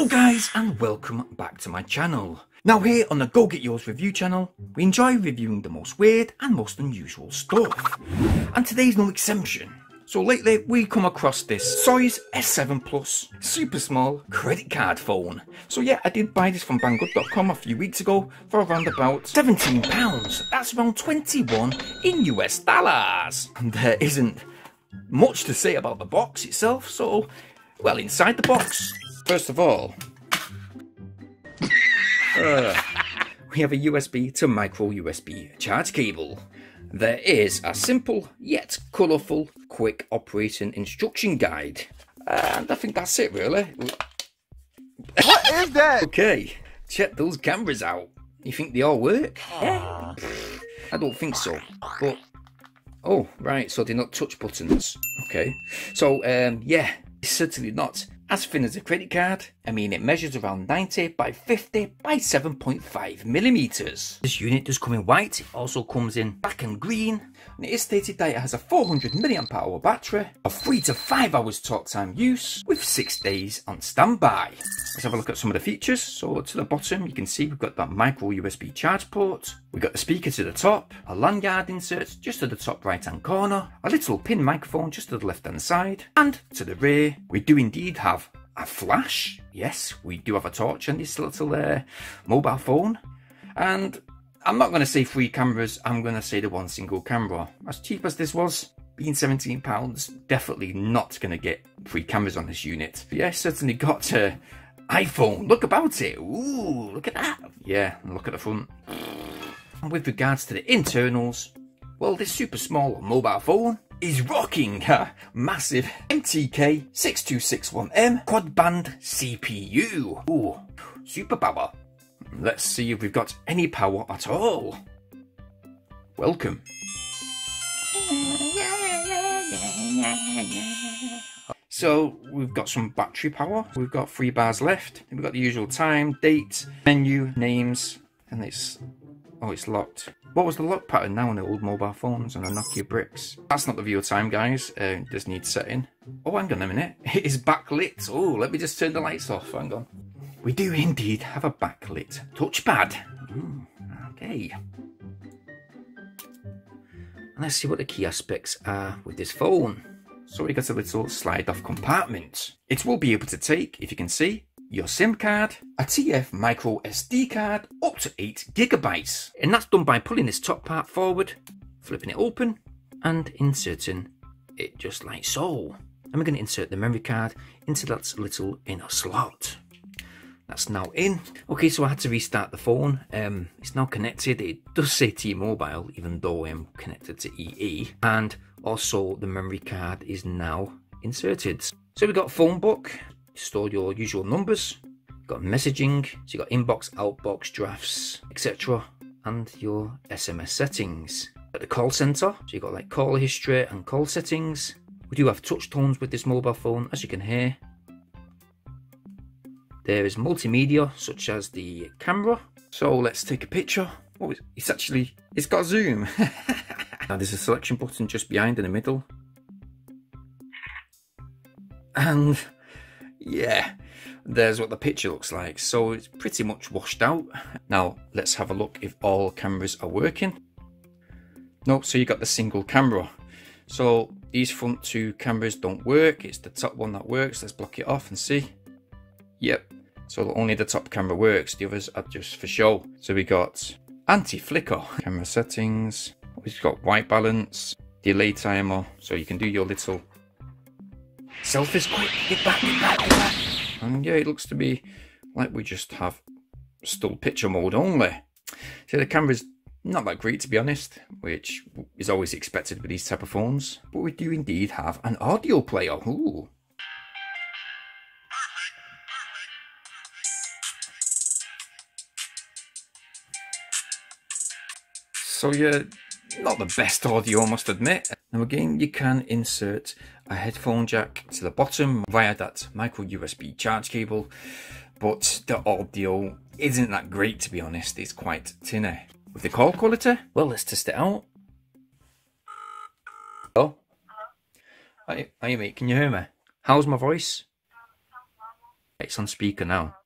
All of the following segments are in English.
Hello guys and welcome back to my channel. Now here on the Go Get Yours review channel, we enjoy reviewing the most weird and most unusual stuff. And today's no exception. So lately we come across this Soyes S7 Plus super small credit card phone. So yeah, I did buy this from Banggood.com a few weeks ago for around about £17. That's around 21 in US dollars. And there isn't much to say about the box itself, so well inside the box First of all, uh, we have a USB to micro USB charge cable. There is a simple yet colourful quick operating instruction guide. And I think that's it really. What is that? Okay, check those cameras out. You think they all work? Yeah. I don't think so. But oh, right, so they're not touch buttons. Okay. So um yeah, certainly not as thin as a credit card. I mean, it measures around 90 by 50 by 7.5 millimeters. This unit does come in white. It also comes in black and green. And it is stated that it has a 400 milliamp hour battery, a 3 to 5 hours talk time use, with 6 days on standby. Let's have a look at some of the features. So to the bottom, you can see we've got that micro USB charge port. We've got the speaker to the top, a lanyard insert just to the top right hand corner, a little pin microphone just to the left hand side, and to the rear, we do indeed have a flash. Yes, we do have a torch on this little uh, mobile phone. And I'm not going to say three cameras, I'm going to say the one single camera. As cheap as this was, being £17, definitely not going to get three cameras on this unit. But yeah, certainly got uh, iPhone. Look about it. Ooh, look at that. Yeah, look at the front. And with regards to the internals, well, this super small mobile phone is rocking a massive MTK 6261M quad band CPU. Ooh, super power. Let's see if we've got any power at all. Welcome. So we've got some battery power. We've got three bars left. We've got the usual time, date, menu, names, and it's oh, it's locked. What was the lock pattern now on the old mobile phones and the Nokia bricks? That's not the view of time, guys. Uh, does need setting. Oh, hang on a minute. It is backlit. Oh, let me just turn the lights off. Hang on. We do indeed have a backlit touchpad. Ooh, okay. And let's see what the key aspects are with this phone. So we got a little slide off compartment. It will be able to take, if you can see, your SIM card, a TF micro SD card up to 8 gigabytes. And that's done by pulling this top part forward, flipping it open and inserting it just like so. And we're going to insert the memory card into that little inner slot. That's now in. Okay, so I had to restart the phone. Um, it's now connected. It does say T-Mobile, even though I'm connected to EE. And also the memory card is now inserted. So we've got phone book, store your usual numbers. Got messaging, so you've got inbox, outbox, drafts, etc. And your SMS settings. At the call center, so you've got like call history and call settings. We do have touch tones with this mobile phone, as you can hear. There is multimedia, such as the camera. So let's take a picture. Oh, it's actually, it's got zoom. now there's a selection button just behind in the middle. And yeah, there's what the picture looks like. So it's pretty much washed out. Now let's have a look if all cameras are working. No, so you got the single camera. So these front two cameras don't work. It's the top one that works. Let's block it off and see. Yep. So only the top camera works. The others are just for show. So we got anti-flicker, camera settings. We've got white balance, delay timer. So you can do your little Selfies, quick, get back, get back, get back. And yeah, it looks to be like we just have still picture mode only. So the camera's not that great to be honest, which is always expected with these type of phones. But we do indeed have an audio player. Ooh. So yeah, not the best audio I must admit. Now again, you can insert a headphone jack to the bottom via that micro USB charge cable, but the audio isn't that great to be honest, it's quite tinny. With the call quality, well let's test it out. Oh? Hi, hi mate, can you hear me? How's my voice? It's on speaker now.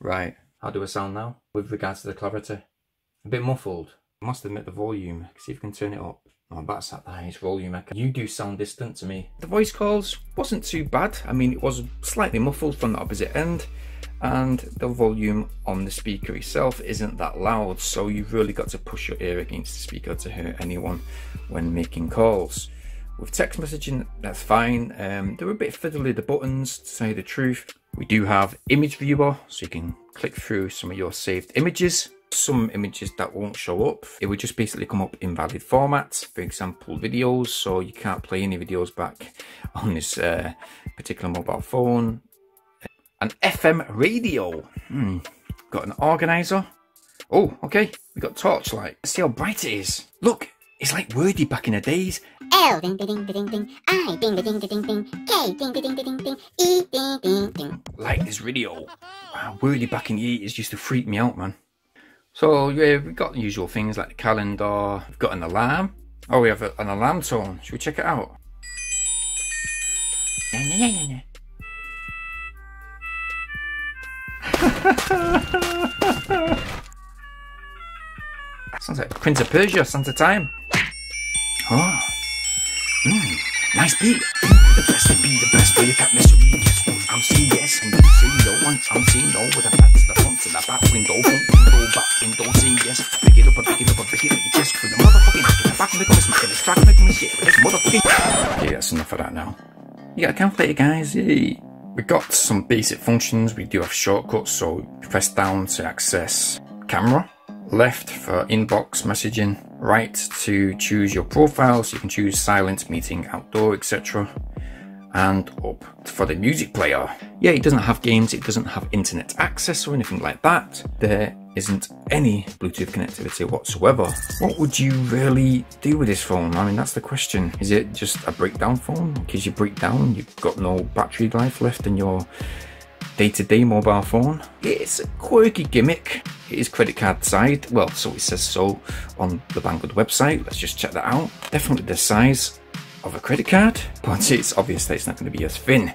Right. How do I sound now with regards to the clarity? A bit muffled. I must admit the volume. See if we can turn it up. Oh, that's at the highest volume. You do sound distant to me. The voice calls wasn't too bad. I mean, it was slightly muffled from the opposite end and the volume on the speaker itself isn't that loud so you've really got to push your ear against the speaker to hear anyone when making calls with text messaging that's fine um, they're a bit fiddly the buttons to say the truth we do have image viewer so you can click through some of your saved images some images that won't show up it would just basically come up in valid formats for example videos so you can't play any videos back on this uh, particular mobile phone an FM radio. Hmm. Got an organizer. Oh, okay. We got torchlight. Let's see how bright it is. Look, it's like Wordy back in the days. L ding ding ding ding I ding ding ding ding K ding ding ding ding E ding ding ding. Like this radio. Wow, Wordy back in the 80s used to freak me out, man. So yeah, we've got the usual things like the calendar. We've got an alarm. Oh, we have a, an alarm tone. Should we check it out? Sounds like Prince of Persia, Santa Time. Oh. Mm, nice beat. The best to be the best for your cat mystery. Yes, I'm saying yes, and you say no. Once I'm saying no, with the back to the front to the back window, front window, back window, saying yes. Pick it up and pick it up and pick it up. Just for the motherfucking hack in the back the car, smacking this track, making me shit with this motherfucking. Okay, that's enough of that now. You got a calculator, guys. Yay. We've got some basic functions. We do have shortcuts, so press down to access camera, left for inbox messaging, right to choose your profile, so you can choose silent, meeting, outdoor, etc. And up for the music player. Yeah, it doesn't have games, it doesn't have internet access or anything like that. There isn't any Bluetooth connectivity whatsoever. What would you really do with this phone? I mean, that's the question. Is it just a breakdown phone? Because you break down, you've got no battery life left in your day-to-day -day mobile phone. It's a quirky gimmick. It is credit card side. Well, so it says so on the Banggood website. Let's just check that out. Definitely the size of a credit card, but it's obvious that it's not going to be as thin.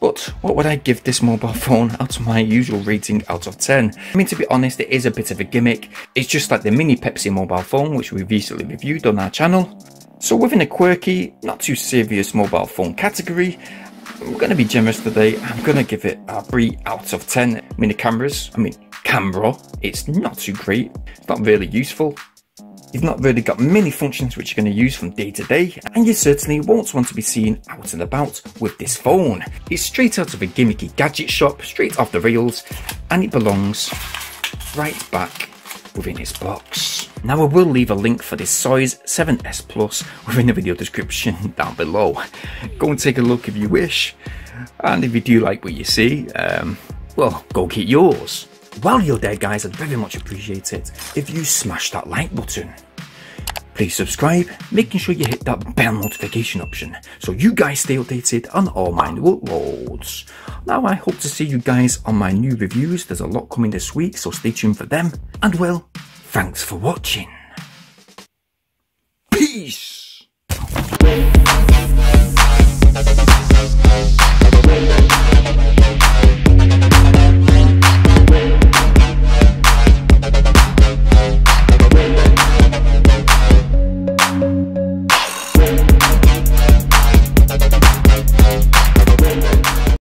But what would I give this mobile phone out of my usual rating out of 10? I mean, to be honest, it is a bit of a gimmick. It's just like the mini Pepsi mobile phone, which we recently reviewed on our channel. So within a quirky, not too serious mobile phone category, I'm going to be generous today. I'm going to give it a 3 out of 10. I mean, the cameras, I mean, camera, it's not too great. It's not really useful. You've not really got many functions which you're going to use from day to day, and you certainly won't want to be seen out and about with this phone. It's straight out of a gimmicky gadget shop, straight off the rails, and it belongs right back within its box. Now I will leave a link for this Soyes 7S Plus within the video description down below. Go and take a look if you wish, and if you do like what you see, um, well, go get yours. While you're there guys, I'd very much appreciate it if you smash that like button. Please subscribe, making sure you hit that bell notification option so you guys stay updated on all my new uploads. Now I hope to see you guys on my new reviews, there's a lot coming this week so stay tuned for them. And well, thanks for watching. Peace!